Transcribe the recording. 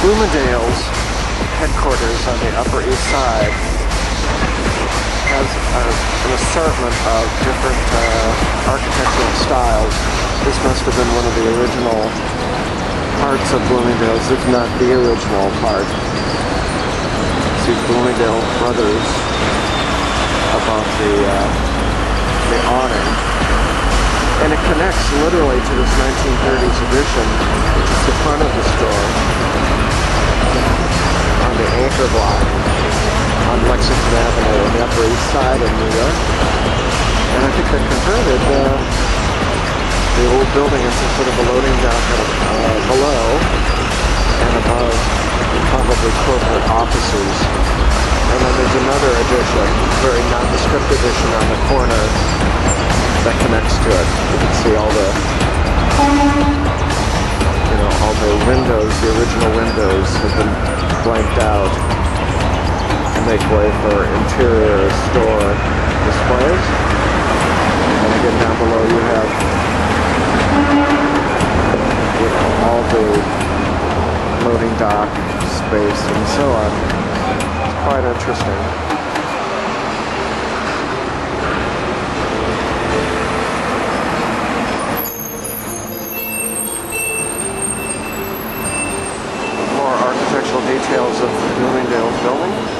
Bloomingdale's headquarters on the Upper East Side has a, an assortment of different uh, architectural styles. This must have been one of the original parts of Bloomingdale's, if not the original part. See Bloomingdale Brothers above the, uh, the awning. And it connects literally to this 1930s edition, which is the front of the store on block on Lexington Avenue on the Upper East Side of New York. And I think they converted uh, the old building into sort of a loading dock uh, below and above probably corporate offices. And then there's another addition, very nondescript addition on the corner that connects to it. You can see all the, you know, all the windows, the original windows have been blanked out to make way for interior store displays. And again, down below you have, you know, all the loading dock space and so on. It's quite interesting. details of the Bloomingdale's building.